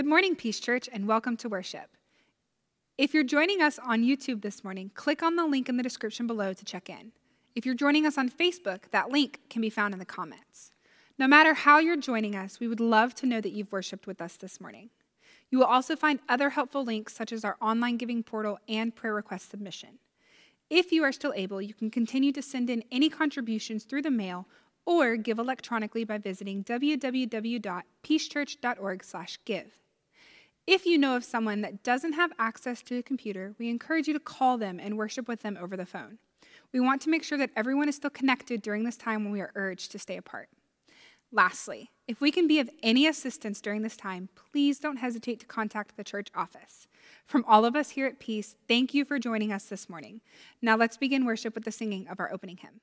Good morning, Peace Church, and welcome to worship. If you're joining us on YouTube this morning, click on the link in the description below to check in. If you're joining us on Facebook, that link can be found in the comments. No matter how you're joining us, we would love to know that you've worshiped with us this morning. You will also find other helpful links, such as our online giving portal and prayer request submission. If you are still able, you can continue to send in any contributions through the mail or give electronically by visiting www.peacechurch.org/give. If you know of someone that doesn't have access to a computer, we encourage you to call them and worship with them over the phone. We want to make sure that everyone is still connected during this time when we are urged to stay apart. Lastly, if we can be of any assistance during this time, please don't hesitate to contact the church office. From all of us here at Peace, thank you for joining us this morning. Now let's begin worship with the singing of our opening hymn.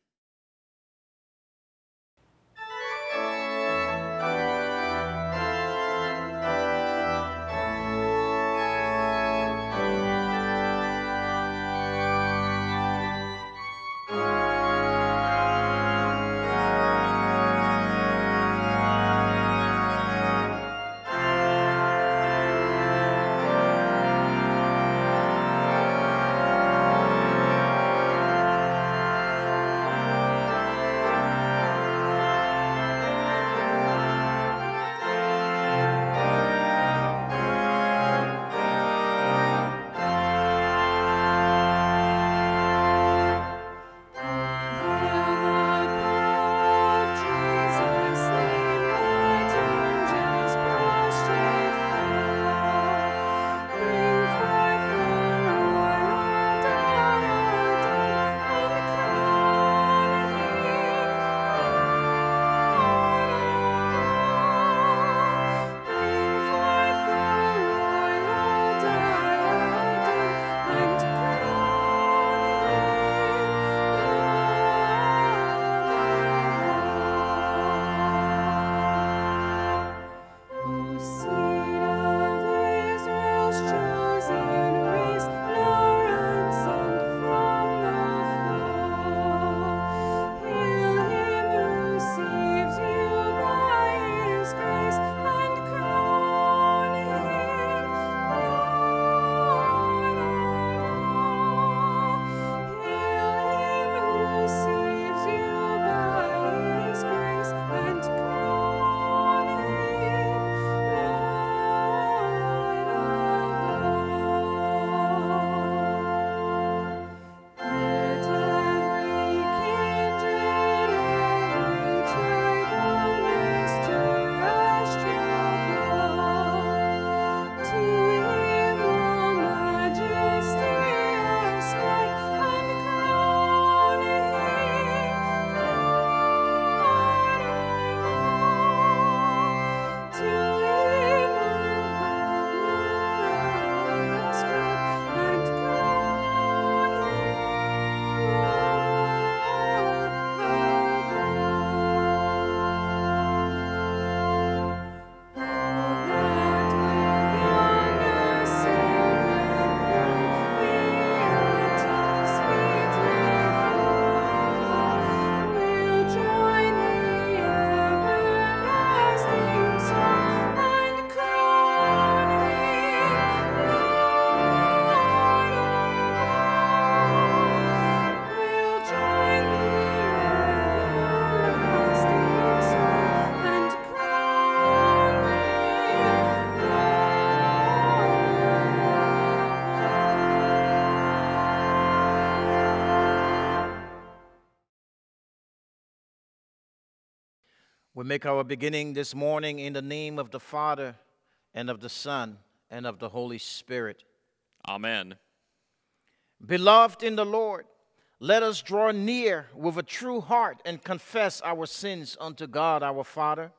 We make our beginning this morning in the name of the Father and of the Son and of the Holy Spirit. Amen. Beloved in the Lord, let us draw near with a true heart and confess our sins unto God our Father,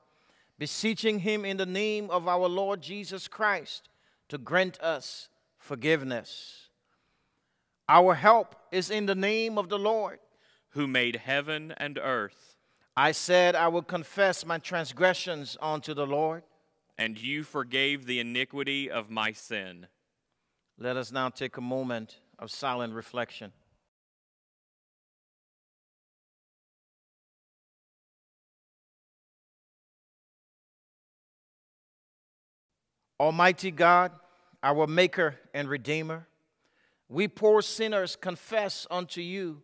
beseeching Him in the name of our Lord Jesus Christ to grant us forgiveness. Our help is in the name of the Lord, who made heaven and earth. I said, I will confess my transgressions unto the Lord. And you forgave the iniquity of my sin. Let us now take a moment of silent reflection. Almighty God, our Maker and Redeemer, we poor sinners confess unto you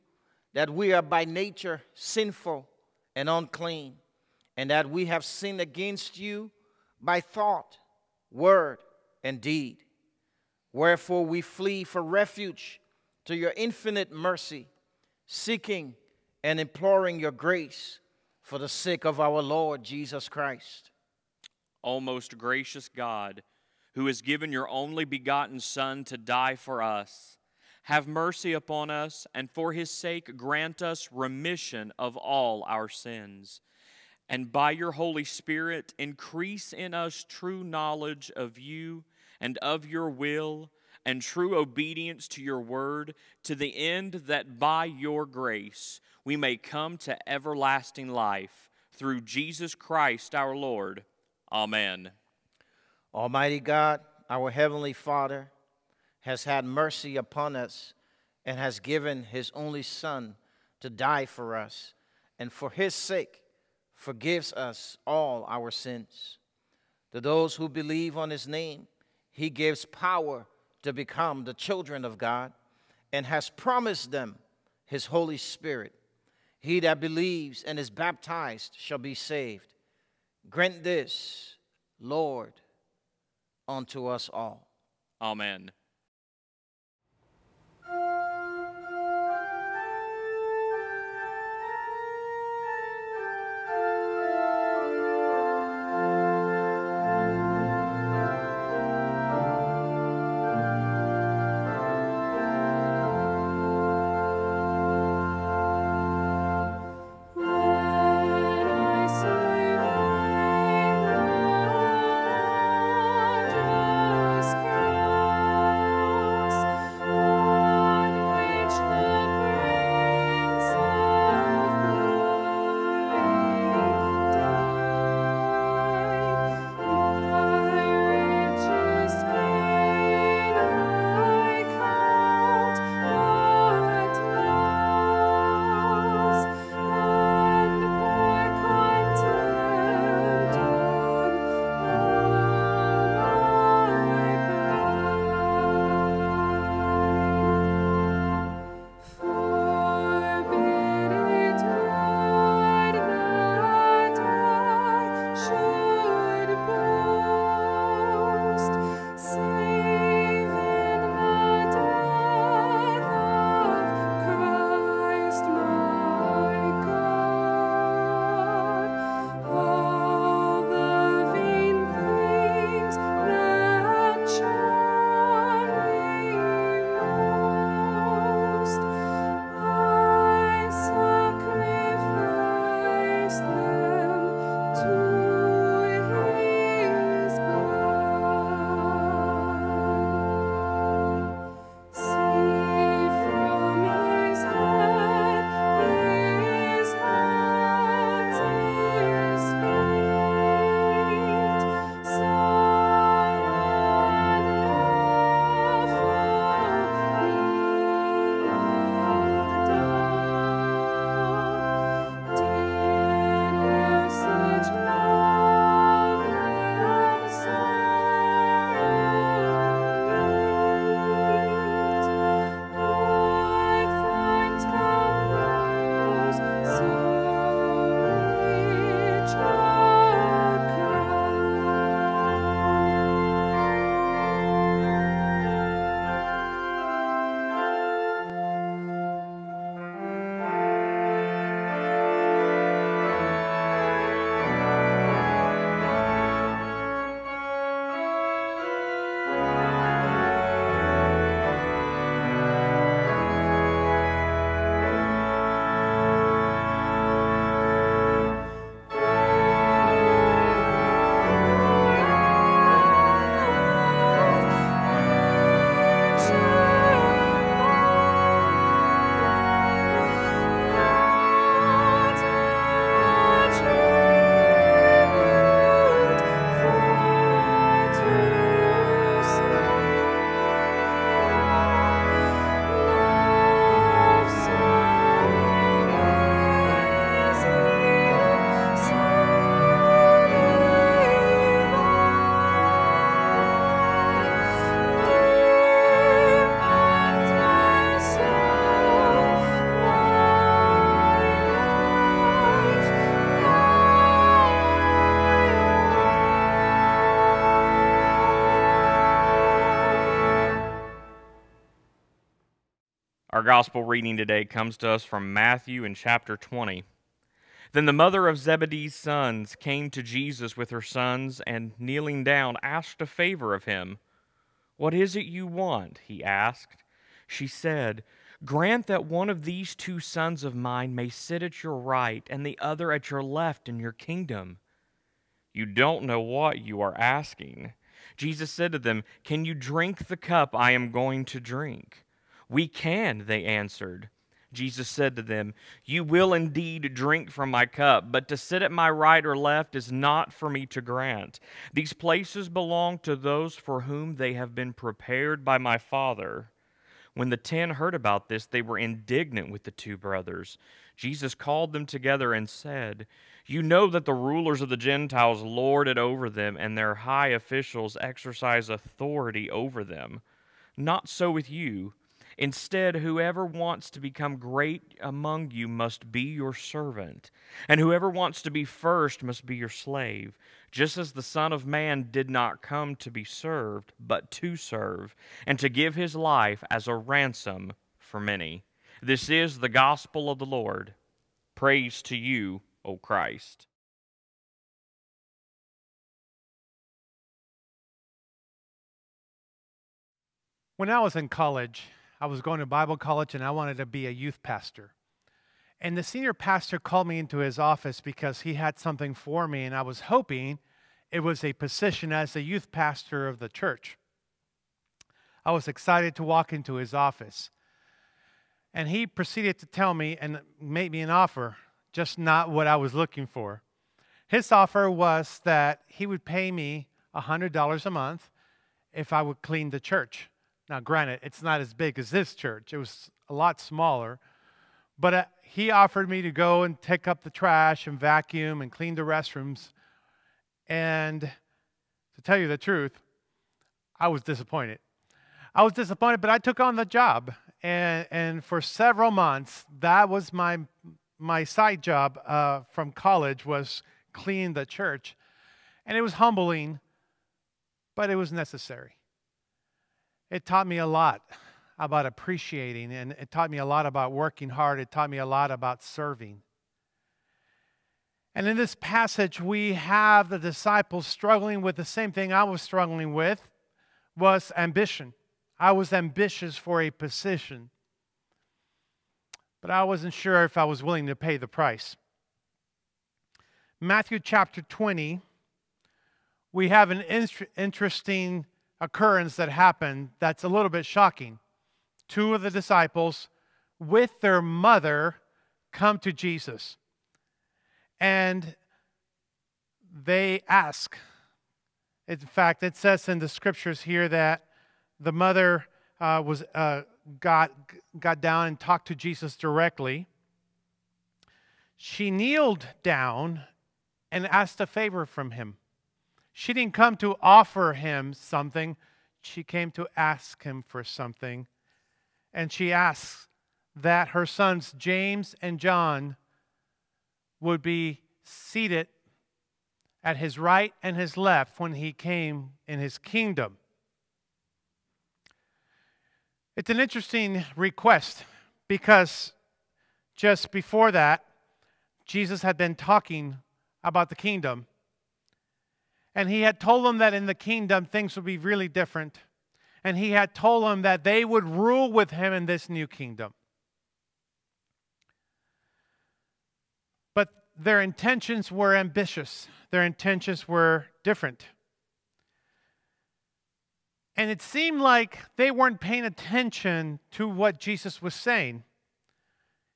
that we are by nature sinful and unclean, and that we have sinned against you by thought, word, and deed. Wherefore we flee for refuge to your infinite mercy, seeking and imploring your grace for the sake of our Lord Jesus Christ. O most gracious God, who has given your only begotten Son to die for us, have mercy upon us, and for his sake grant us remission of all our sins. And by your Holy Spirit, increase in us true knowledge of you and of your will, and true obedience to your word, to the end that by your grace we may come to everlasting life through Jesus Christ our Lord. Amen. Almighty God, our Heavenly Father, has had mercy upon us and has given His only Son to die for us, and for His sake forgives us all our sins. To those who believe on His name, He gives power to become the children of God and has promised them His Holy Spirit. He that believes and is baptized shall be saved. Grant this, Lord, unto us all. Amen. I say, gospel reading today comes to us from Matthew in chapter 20. Then the mother of Zebedee's sons came to Jesus with her sons and, kneeling down, asked a favor of him. What is it you want? he asked. She said, Grant that one of these two sons of mine may sit at your right and the other at your left in your kingdom. You don't know what you are asking. Jesus said to them, Can you drink the cup I am going to drink? We can, they answered. Jesus said to them, You will indeed drink from my cup, but to sit at my right or left is not for me to grant. These places belong to those for whom they have been prepared by my Father. When the ten heard about this, they were indignant with the two brothers. Jesus called them together and said, You know that the rulers of the Gentiles lord it over them, and their high officials exercise authority over them. Not so with you. Instead, whoever wants to become great among you must be your servant, and whoever wants to be first must be your slave, just as the Son of Man did not come to be served, but to serve, and to give his life as a ransom for many. This is the gospel of the Lord. Praise to you, O Christ. When I was in college, I was going to Bible college and I wanted to be a youth pastor. And the senior pastor called me into his office because he had something for me, and I was hoping it was a position as the youth pastor of the church. I was excited to walk into his office. And he proceeded to tell me and make me an offer, just not what I was looking for. His offer was that he would pay me $100 a month if I would clean the church. Now, granted, it's not as big as this church, it was a lot smaller. But uh, he offered me to go and take up the trash and vacuum and clean the restrooms. And to tell you the truth, I was disappointed. I was disappointed, but I took on the job. And, and for several months, that was my, my side job uh, from college was cleaning the church. And it was humbling, but it was necessary it taught me a lot about appreciating, and it taught me a lot about working hard. It taught me a lot about serving. And in this passage, we have the disciples struggling with the same thing I was struggling with was ambition. I was ambitious for a position, but I wasn't sure if I was willing to pay the price. Matthew chapter 20, we have an interesting occurrence that happened that's a little bit shocking. Two of the disciples, with their mother, come to Jesus. And they ask. In fact, it says in the scriptures here that the mother uh, was uh, got got down and talked to Jesus directly. She kneeled down and asked a favor from him. She didn't come to offer him something, she came to ask him for something. And she asks that her sons, James and John, would be seated at his right and his left when he came in his kingdom. It's an interesting request because just before that, Jesus had been talking about the kingdom and he had told them that in the kingdom things would be really different. And he had told them that they would rule with him in this new kingdom. But their intentions were ambitious, their intentions were different. And it seemed like they weren't paying attention to what Jesus was saying.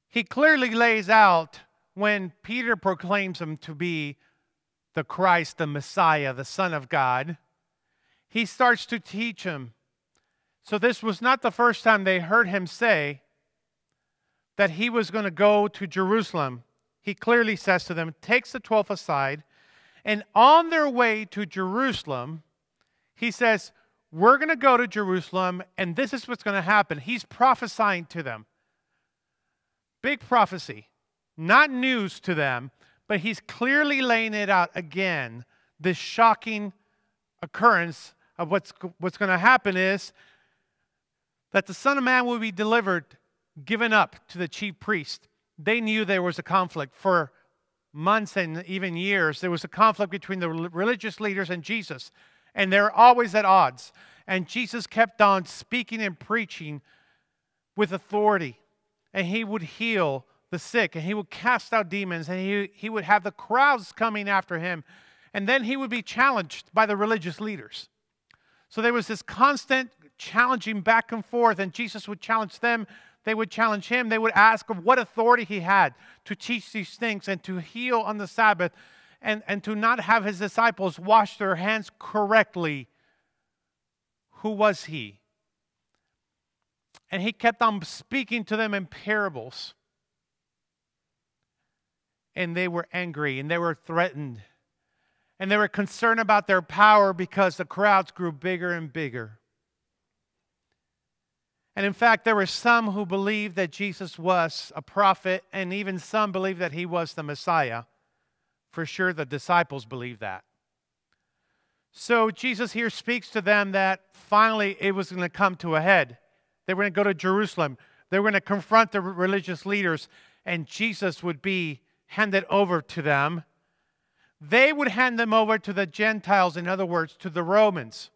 He clearly lays out when Peter proclaims him to be the Christ, the Messiah, the Son of God, he starts to teach him. So, this was not the first time they heard him say that he was going to go to Jerusalem. He clearly says to them, takes the 12 aside, and on their way to Jerusalem, he says, We're going to go to Jerusalem, and this is what's going to happen. He's prophesying to them. Big prophecy, not news to them, but he's clearly laying it out again. This shocking occurrence of what's, what's going to happen is that the Son of Man will be delivered given up to the chief priest. They knew there was a conflict for months and even years. There was a conflict between the religious leaders and Jesus, and they're always at odds. And Jesus kept on speaking and preaching with authority, and he would heal the sick, and he would cast out demons, and he, he would have the crowds coming after him. And then he would be challenged by the religious leaders. So there was this constant challenging back and forth, and Jesus would challenge them. They would challenge him. They would ask of what authority he had to teach these things and to heal on the Sabbath and, and to not have his disciples wash their hands correctly. Who was he? And he kept on speaking to them in parables and they were angry and they were threatened. And they were concerned about their power because the crowds grew bigger and bigger. And in fact, there were some who believed that Jesus was a prophet, and even some believed that he was the Messiah. For sure, the disciples believed that. So Jesus here speaks to them that finally it was going to come to a head. They were going to go to Jerusalem. They were going to confront the religious leaders, and Jesus would be handed over to them, they would hand them over to the Gentiles, in other words, to the Romans.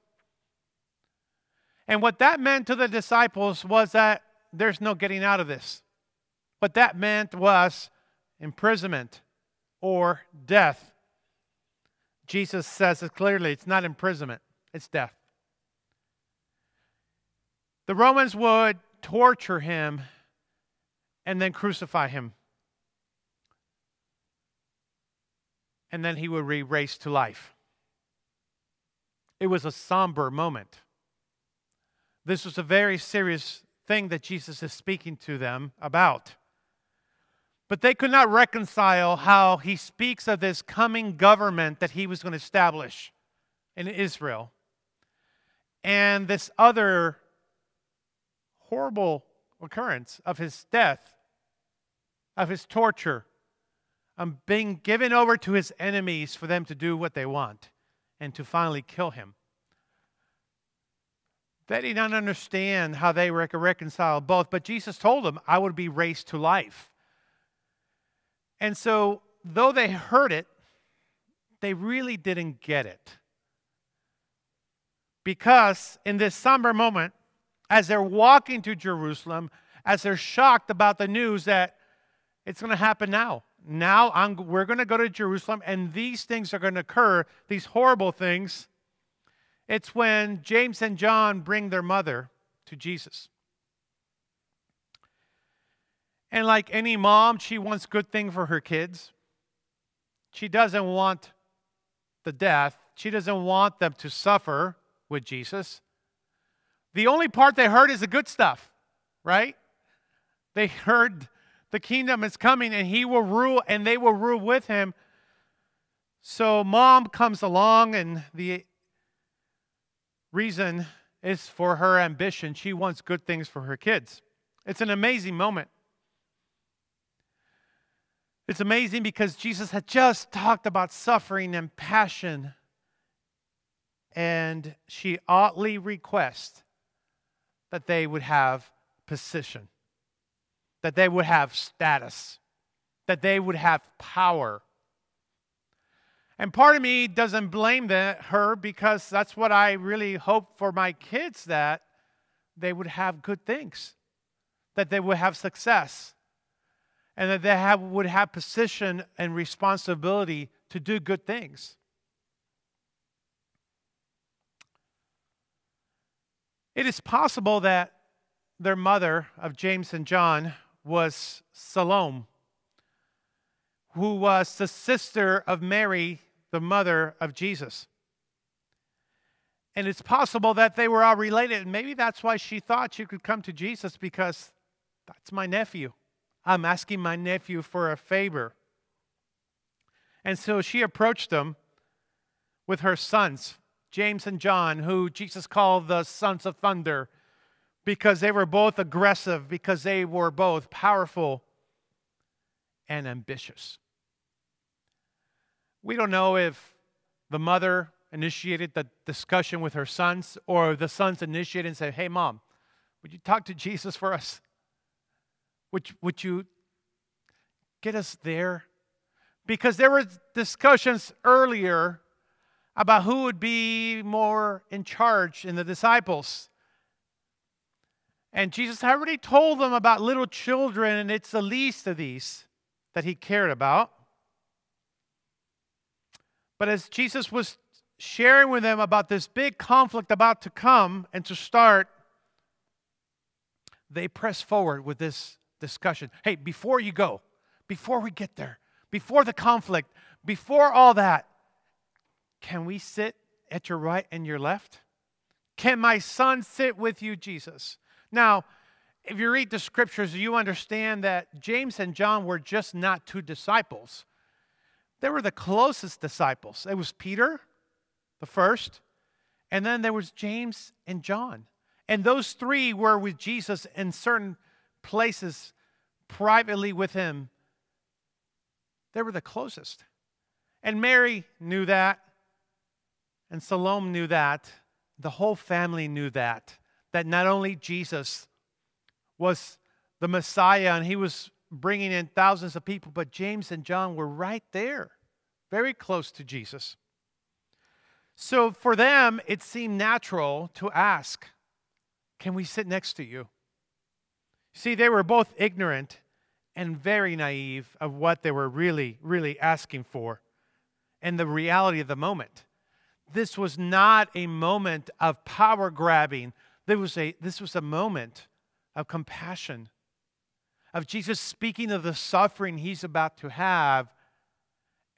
And what that meant to the disciples was that there's no getting out of this. What that meant was imprisonment or death. Jesus says it clearly it's not imprisonment, it's death. The Romans would torture him and then crucify him. And then he would be raised to life. It was a somber moment. This was a very serious thing that Jesus is speaking to them about. But they could not reconcile how he speaks of this coming government that he was going to establish in Israel and this other horrible occurrence of his death, of his torture, um, being given over to his enemies for them to do what they want and to finally kill him. They did not understand how they were reconcile both, but Jesus told them, I would be raised to life. And so, though they heard it, they really didn't get it. Because in this somber moment, as they're walking to Jerusalem, as they're shocked about the news that it's going to happen now, now I'm, we're going to go to Jerusalem and these things are going to occur, these horrible things. It's when James and John bring their mother to Jesus. And like any mom, she wants good thing for her kids. She doesn't want the death. She doesn't want them to suffer with Jesus. The only part they heard is the good stuff, right? They heard the kingdom is coming and he will rule and they will rule with him. So mom comes along and the reason is for her ambition. She wants good things for her kids. It's an amazing moment. It's amazing because Jesus had just talked about suffering and passion. And she oddly requests that they would have position that they would have status, that they would have power. And part of me doesn't blame the, her because that's what I really hope for my kids that they would have good things, that they would have success, and that they have, would have position and responsibility to do good things. It is possible that their mother of James and John was Salome, who was the sister of Mary, the mother of Jesus. And it's possible that they were all related. And maybe that's why she thought she could come to Jesus because that's my nephew. I'm asking my nephew for a favor. And so she approached them with her sons, James and John, who Jesus called the sons of thunder because they were both aggressive, because they were both powerful and ambitious. We don't know if the mother initiated the discussion with her sons or the sons initiated and said, Hey, mom, would you talk to Jesus for us? Would, would you get us there? Because there were discussions earlier about who would be more in charge in the disciples. And Jesus had already told them about little children, and it's the least of these that he cared about. But as Jesus was sharing with them about this big conflict about to come and to start, they press forward with this discussion. Hey, before you go, before we get there, before the conflict, before all that, can we sit at your right and your left? Can my son sit with you, Jesus? Now, if you read the scriptures, you understand that James and John were just not two disciples. They were the closest disciples. It was Peter, the first, and then there was James and John. And those three were with Jesus in certain places privately with him. They were the closest. And Mary knew that, and Salome knew that. The whole family knew that that not only Jesus was the Messiah and he was bringing in thousands of people, but James and John were right there, very close to Jesus. So for them, it seemed natural to ask, Can we sit next to you? See, they were both ignorant and very naive of what they were really, really asking for and the reality of the moment. This was not a moment of power grabbing there was a, this was a moment of compassion, of Jesus speaking of the suffering he's about to have,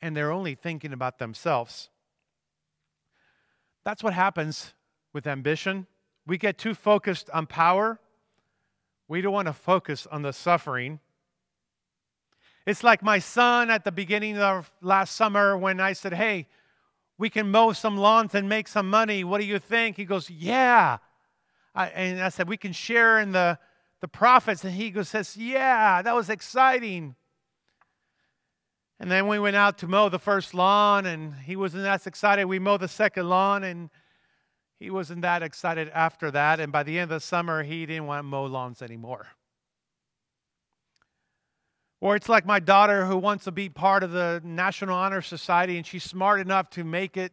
and they're only thinking about themselves. That's what happens with ambition. We get too focused on power. We don't want to focus on the suffering. It's like my son at the beginning of last summer when I said, Hey, we can mow some lawns and make some money. What do you think? He goes, Yeah. I, and I said, we can share in the, the profits. And he goes, says, yeah, that was exciting. And then we went out to mow the first lawn, and he wasn't as excited. We mowed the second lawn, and he wasn't that excited after that. And by the end of the summer, he didn't want to mow lawns anymore. Or it's like my daughter who wants to be part of the National Honor Society, and she's smart enough to make it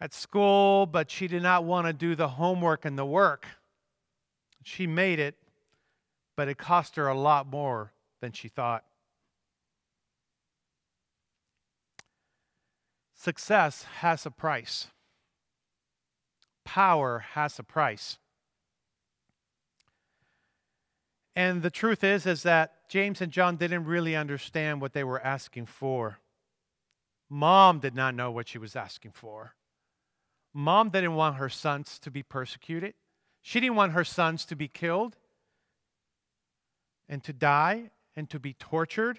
at school, but she did not want to do the homework and the work. She made it, but it cost her a lot more than she thought. Success has a price. Power has a price. And the truth is is that James and John didn't really understand what they were asking for. Mom did not know what she was asking for. Mom didn't want her sons to be persecuted. She didn't want her sons to be killed and to die and to be tortured.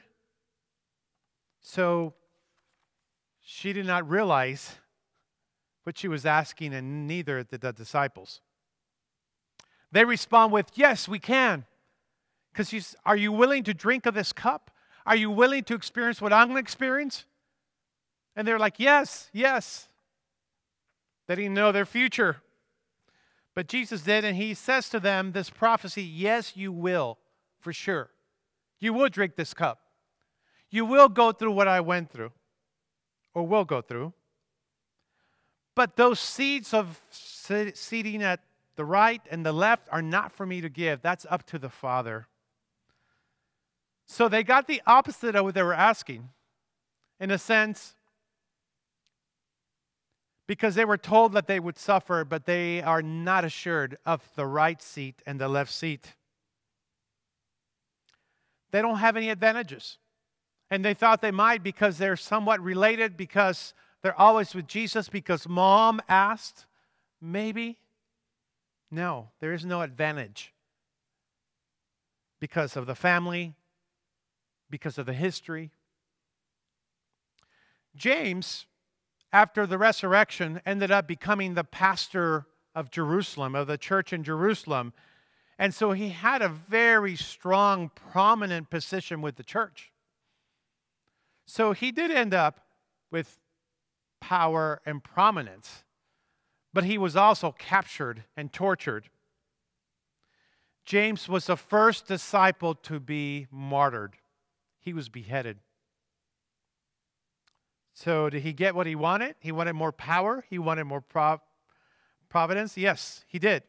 So she did not realize what she was asking, and neither did the disciples. They respond with, Yes, we can. Because she's, are you willing to drink of this cup? Are you willing to experience what I'm going to experience? And they're like, Yes, yes. They didn't know their future. But Jesus did, and he says to them this prophecy yes, you will, for sure. You will drink this cup. You will go through what I went through, or will go through. But those seeds of seating at the right and the left are not for me to give. That's up to the Father. So they got the opposite of what they were asking. In a sense, because they were told that they would suffer, but they are not assured of the right seat and the left seat. They don't have any advantages. And they thought they might because they're somewhat related, because they're always with Jesus, because mom asked, maybe. No, there is no advantage because of the family, because of the history. James after the resurrection, ended up becoming the pastor of Jerusalem, of the church in Jerusalem. And so he had a very strong, prominent position with the church. So he did end up with power and prominence, but he was also captured and tortured. James was the first disciple to be martyred, he was beheaded. So, did he get what he wanted? He wanted more power, he wanted more prov- providence. Yes, he did.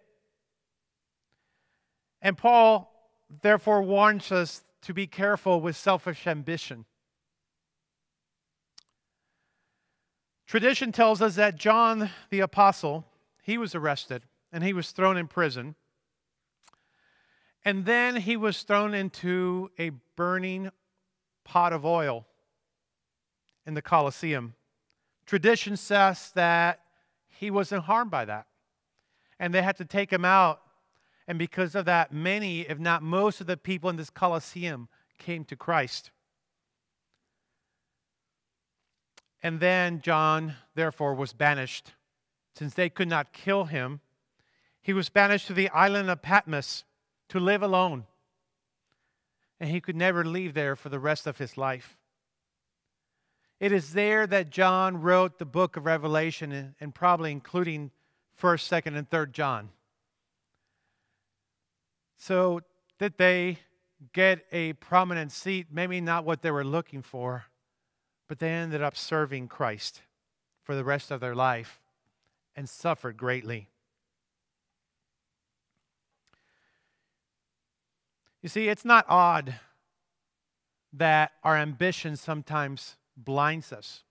And Paul, therefore, warns us to be careful with selfish ambition. Tradition tells us that John the apostle, he was arrested and he was thrown in prison. And then he was thrown into a burning pot of oil in the Colosseum. Tradition says that he wasn't harmed by that. And they had to take him out. And because of that, many, if not most, of the people in this Colosseum came to Christ. And then John, therefore, was banished. Since they could not kill him, he was banished to the island of Patmos to live alone. And he could never leave there for the rest of his life. It is there that John wrote the book of Revelation, and probably including 1st, 2nd, and 3rd John. So, did they get a prominent seat? Maybe not what they were looking for, but they ended up serving Christ for the rest of their life and suffered greatly. You see, it's not odd that our ambitions sometimes blinds us,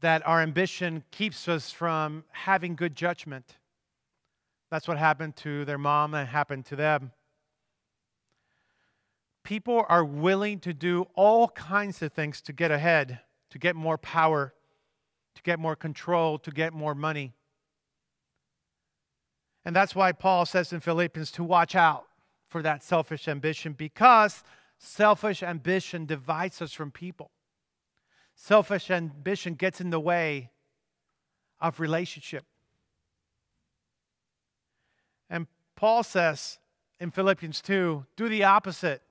that our ambition keeps us from having good judgment. That's what happened to their mom and happened to them. People are willing to do all kinds of things to get ahead, to get more power, to get more control, to get more money. And that's why Paul says in Philippians to watch out for that selfish ambition because selfish ambition divides us from people. Selfish ambition gets in the way of relationship. And Paul says in Philippians 2 do the opposite.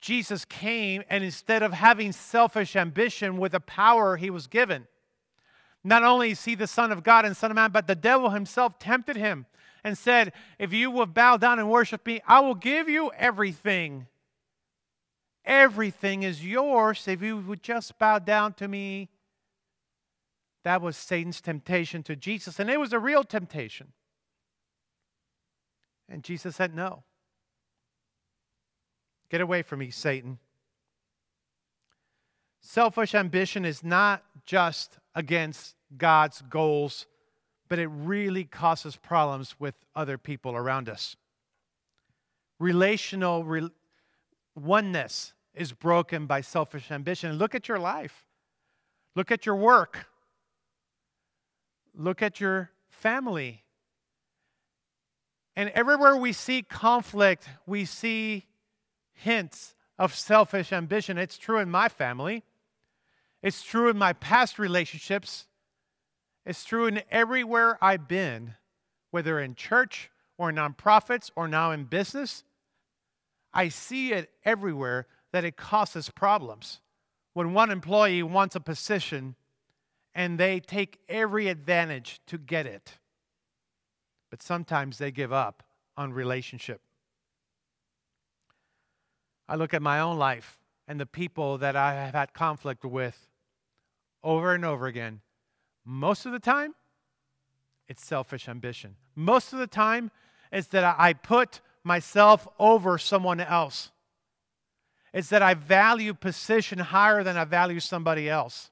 Jesus came, and instead of having selfish ambition with the power he was given, not only is he the Son of God and Son of Man, but the devil himself tempted him and said, If you will bow down and worship me, I will give you everything. Everything is yours if you would just bow down to me. That was Satan's temptation to Jesus, and it was a real temptation. And Jesus said, No. Get away from me, Satan. Selfish ambition is not just against God's goals but it really causes problems with other people around us. Relational re- oneness is broken by selfish ambition. Look at your life, look at your work, look at your family. And everywhere we see conflict, we see hints of selfish ambition. It's true in my family. It's true in my past relationships. It's true in everywhere I've been, whether in church or nonprofits or now in business. I see it everywhere that it causes problems. When one employee wants a position and they take every advantage to get it, but sometimes they give up on relationship. I look at my own life and the people that I have had conflict with over and over again most of the time, it's selfish ambition. Most of the time, it's that I put myself over someone else. It's that I value position higher than I value somebody else.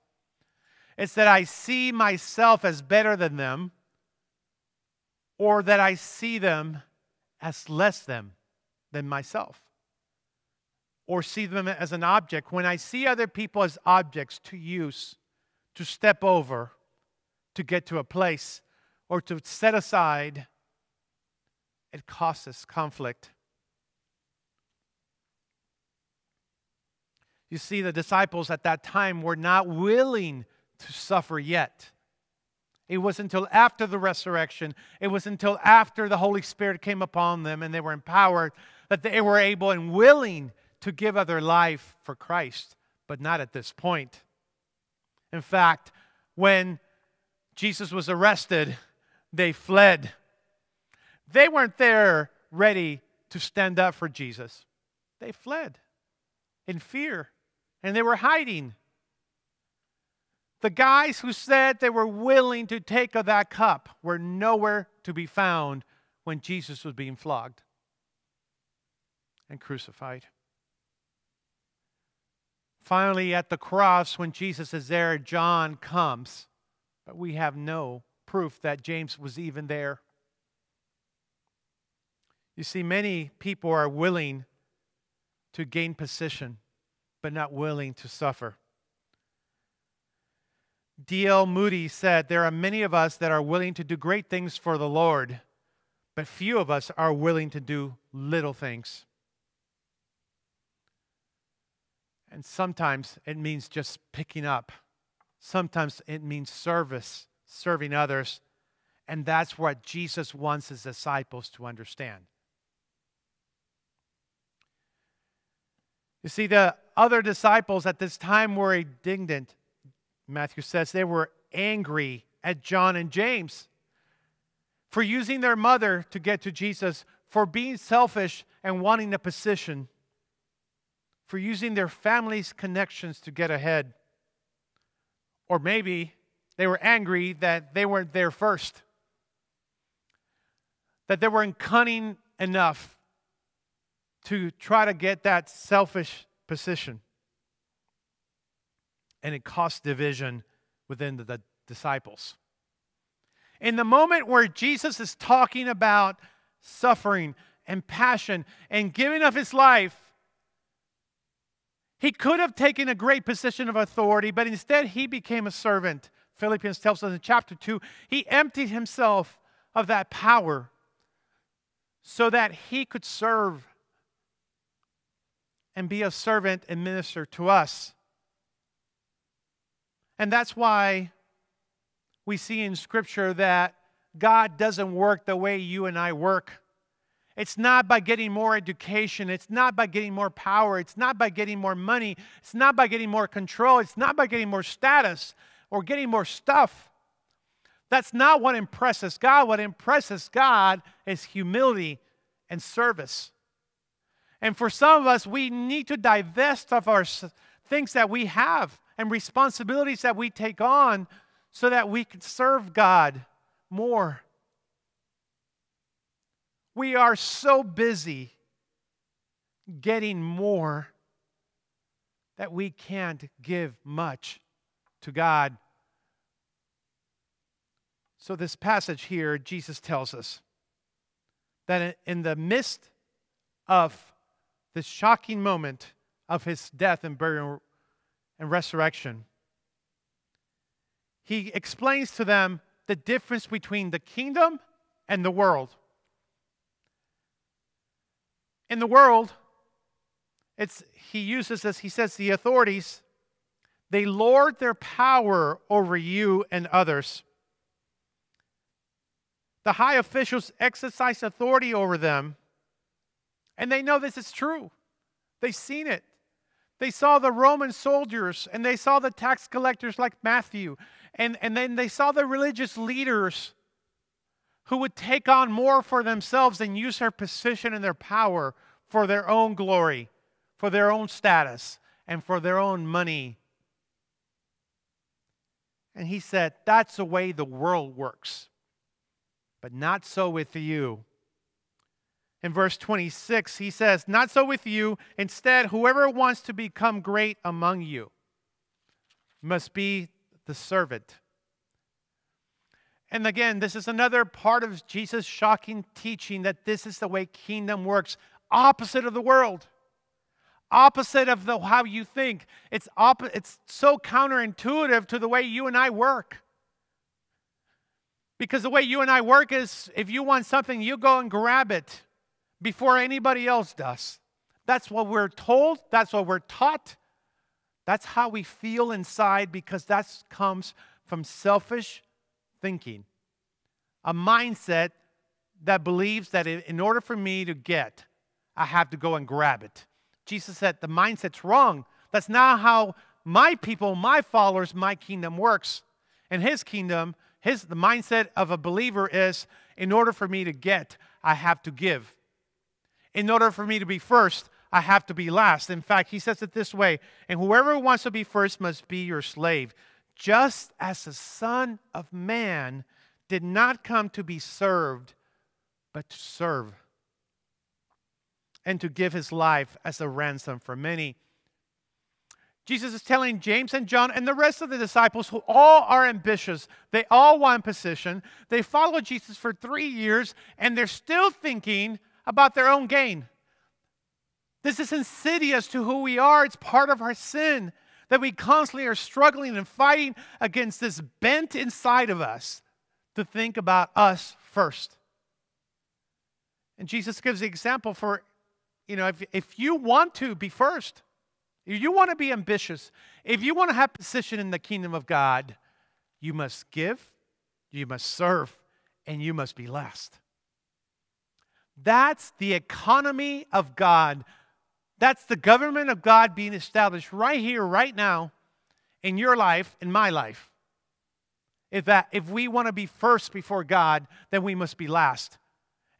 It's that I see myself as better than them, or that I see them as less them than myself, or see them as an object. When I see other people as objects to use, to step over, to get to a place or to set aside, it causes conflict. You see, the disciples at that time were not willing to suffer yet. It was until after the resurrection, it was until after the Holy Spirit came upon them and they were empowered that they were able and willing to give of their life for Christ, but not at this point. In fact, when Jesus was arrested, they fled. They weren't there ready to stand up for Jesus. They fled in fear and they were hiding. The guys who said they were willing to take of that cup were nowhere to be found when Jesus was being flogged and crucified. Finally, at the cross, when Jesus is there, John comes, but we have no proof that James was even there. You see, many people are willing to gain position, but not willing to suffer. D.L. Moody said, There are many of us that are willing to do great things for the Lord, but few of us are willing to do little things. And sometimes it means just picking up, sometimes it means service, serving others. And that's what Jesus wants his disciples to understand. You see, the other disciples at this time were indignant. Matthew says they were angry at John and James for using their mother to get to Jesus, for being selfish and wanting a position, for using their family's connections to get ahead. Or maybe they were angry that they weren't there first, that they weren't cunning enough to try to get that selfish position. And it caused division within the, disciples. In the moment where Jesus is talking about suffering and passion and giving of his life, he could have taken a great position of authority, but instead he became a servant. Philippians tells us in chapter 2 he emptied himself of that power so that he could serve and be a servant and minister to us. And that's why we see in Scripture that God doesn't work the way you and I work. It's not by getting more education. It's not by getting more power. It's not by getting more money. It's not by getting more control. It's not by getting more status or getting more stuff. That's not what impresses God. What impresses God is humility and service. And for some of us, we need to divest of our things that we have and responsibilities that we take on so that we can serve God more. We are so busy getting more that we can't give much to God. So, this passage here, Jesus tells us that in the midst of this shocking moment of his death and burial and resurrection, he explains to them the difference between the kingdom and the world. In the world, it's, he uses this, he says, the authorities, they lord their power over you and others. The high officials exercise authority over them and they know this is true. They've seen it. They saw the Roman soldiers and they saw the tax collectors like Matthew. And, and then they saw the religious leaders who would take on more for themselves and use their position and their power for their own glory, for their own status, and for their own money. And he said, That's the way the world works, but not so with you. In verse 26, he says, Not so with you. Instead, whoever wants to become great among you must be the servant. And again, this is another part of Jesus' shocking teaching that this is the way kingdom works, opposite of the world, opposite of the, how you think. It's, op- it's so counterintuitive to the way you and I work. Because the way you and I work is if you want something, you go and grab it before anybody else does. That's what we're told, that's what we're taught. That's how we feel inside because that comes from selfish thinking. A mindset that believes that in order for me to get, I have to go and grab it. Jesus said the mindset's wrong. That's not how my people, my followers, my kingdom works. In his kingdom, his the mindset of a believer is in order for me to get, I have to give. In order for me to be first, I have to be last. In fact, he says it this way and whoever wants to be first must be your slave, just as the Son of Man did not come to be served, but to serve and to give his life as a ransom for many. Jesus is telling James and John and the rest of the disciples who all are ambitious, they all want position. They follow Jesus for three years and they're still thinking about their own gain. This is insidious to who we are. It's part of our sin that we constantly are struggling and fighting against this bent inside of us to think about us first. And Jesus gives the example for, you know, if, if you want to be first, if you want to be ambitious, if you want to have position in the kingdom of God, you must give, you must serve, and you must be last. That's the economy of God. That's the government of God being established right here, right now, in your life, in my life. If, that, if we want to be first before God, then we must be last.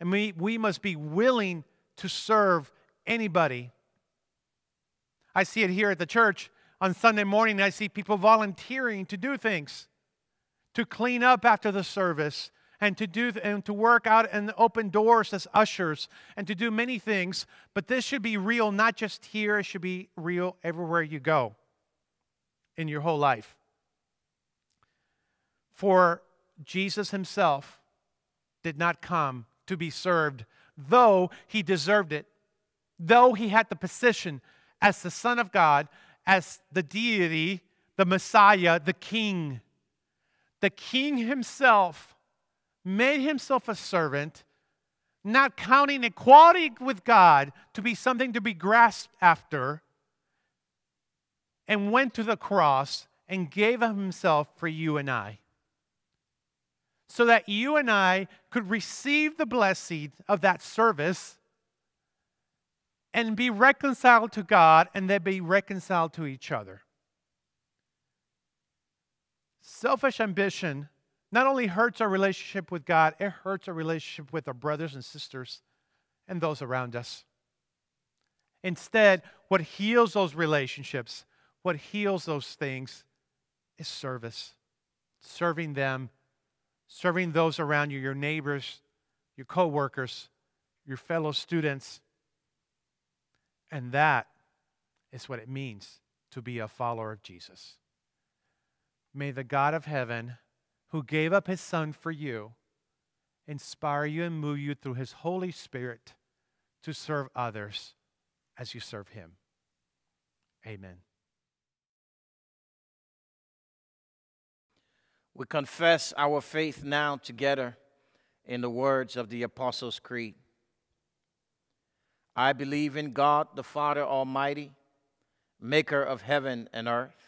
And we, we must be willing to serve anybody I see it here at the church on Sunday morning. I see people volunteering to do things, to clean up after the service, and to do and to work out and open doors as ushers, and to do many things. But this should be real, not just here. It should be real everywhere you go in your whole life. For Jesus Himself did not come to be served, though He deserved it, though He had the position as the Son of God, as the deity, the Messiah, the King. The King himself made himself a servant, not counting equality with God to be something to be grasped after, and went to the cross and gave himself for you and I. So that you and I could receive the blessing of that service and be reconciled to God and then be reconciled to each other. Selfish ambition not only hurts our relationship with God, it hurts our relationship with our brothers and sisters and those around us. Instead, what heals those relationships, what heals those things is service. Serving them, serving those around you, your neighbors, your coworkers, your fellow students, and that is what it means to be a follower of Jesus. May the God of heaven, who gave up his Son for you, inspire you and move you through his Holy Spirit to serve others as you serve him. Amen. We confess our faith now together in the words of the Apostles' Creed. I believe in God the Father Almighty, maker of heaven and earth,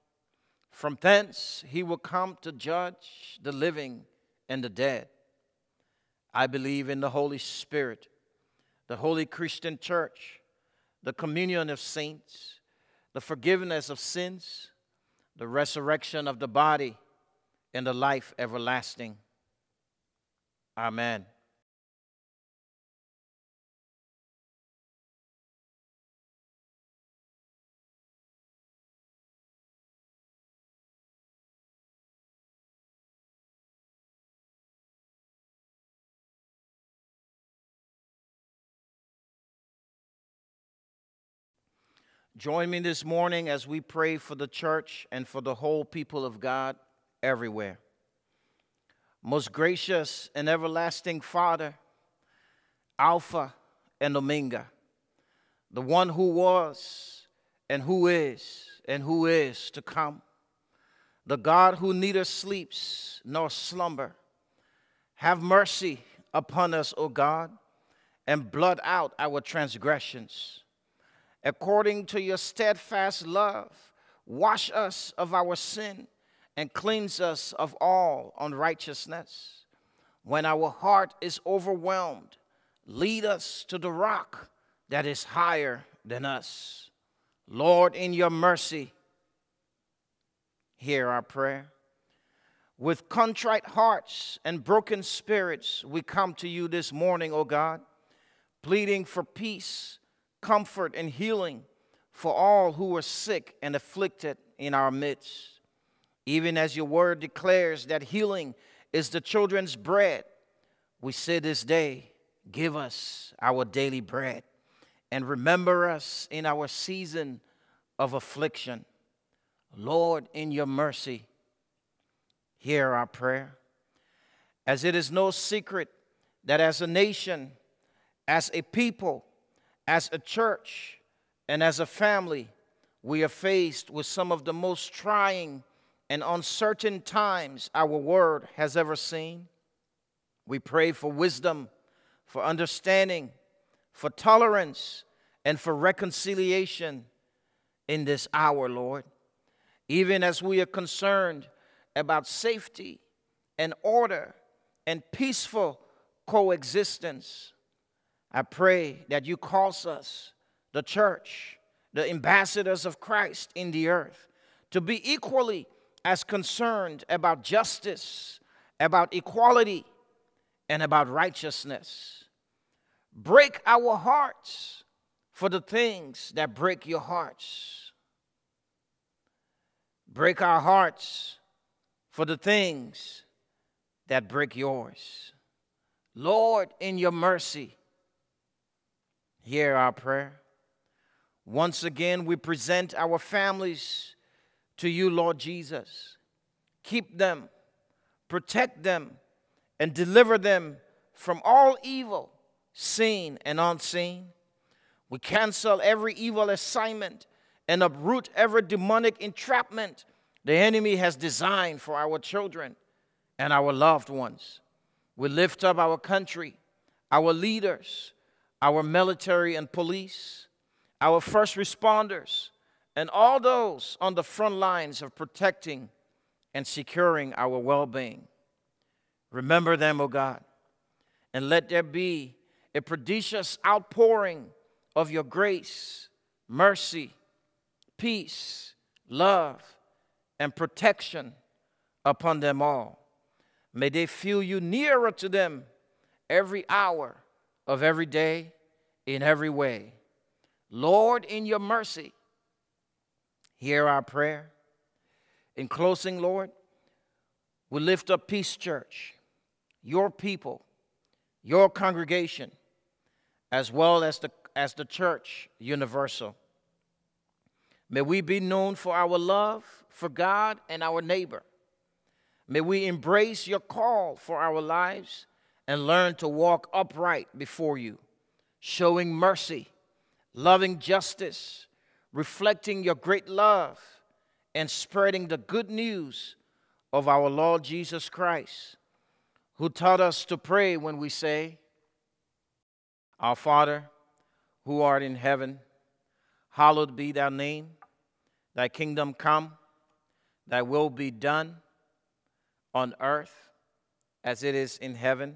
From thence he will come to judge the living and the dead. I believe in the Holy Spirit, the holy Christian church, the communion of saints, the forgiveness of sins, the resurrection of the body, and the life everlasting. Amen. Join me this morning as we pray for the church and for the whole people of God everywhere. Most gracious and everlasting Father, Alpha and Omega, the one who was and who is and who is to come, the God who neither sleeps nor slumber, have mercy upon us, O God and blot out our transgressions. According to your steadfast love, wash us of our sin and cleanse us of all unrighteousness. When our heart is overwhelmed, lead us to the rock that is higher than us. Lord, in your mercy, hear our prayer. With contrite hearts and broken spirits, we come to you this morning, O God, pleading for peace, comfort, and healing for all who are sick and afflicted in our midst. Even as your word declares that healing is the children's bread, we say this day, give us our daily bread and remember us in our season of affliction. Lord, in your mercy, hear our prayer. As it is no secret that as a nation, as a people, as a church, and as a family, we are faced with some of the most trying and uncertain times our world has ever seen. We pray for wisdom, for understanding, for tolerance, and for reconciliation in this hour, Lord. Even as we are concerned about safety and order and peaceful coexistence, I pray that you cause us, the church, the ambassadors of Christ in the earth, to be equally as concerned about justice, about equality, and about righteousness. Break our hearts for the things that break your hearts. Break our hearts for the things that break yours. Lord, in your mercy, hear our prayer. Once again, we present our families to you, Lord Jesus. Keep them, protect them, and deliver them from all evil, seen and unseen. We cancel every evil assignment and uproot every demonic entrapment the enemy has designed for our children and our loved ones. We lift up our country, our leaders, our military and police, our first responders, and all those on the front lines of protecting and securing our well being. Remember them, O God, and let there be a prodigious outpouring of your grace, mercy, peace, love, and protection upon them all. May they feel you nearer to them every hour of every day in every way. Lord, in your mercy, hear our prayer. In closing, Lord, we lift up Peace Church, your people, your congregation, as well as the, as the church universal. May we be known for our love for God and our neighbor. May we embrace your call for our lives and learn to walk upright before you, showing mercy, loving justice, reflecting your great love, and spreading the good news of our Lord Jesus Christ, who taught us to pray when we say, Our Father, who art in heaven, hallowed be thy name, thy kingdom come, thy will be done on earth as it is in heaven.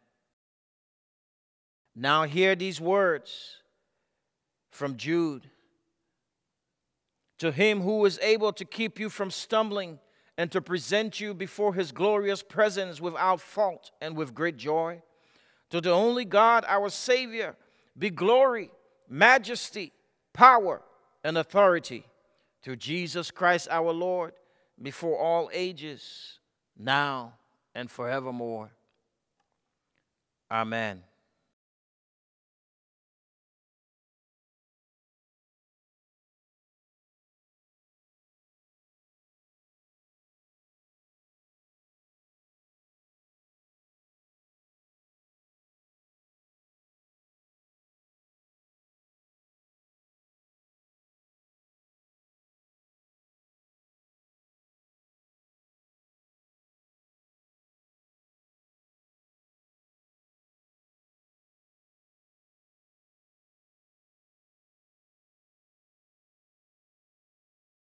Now, hear these words from Jude to him who is able to keep you from stumbling and to present you before his glorious presence without fault and with great joy. To the only God, our Savior, be glory, majesty, power, and authority through Jesus Christ our Lord before all ages, now and forevermore. Amen.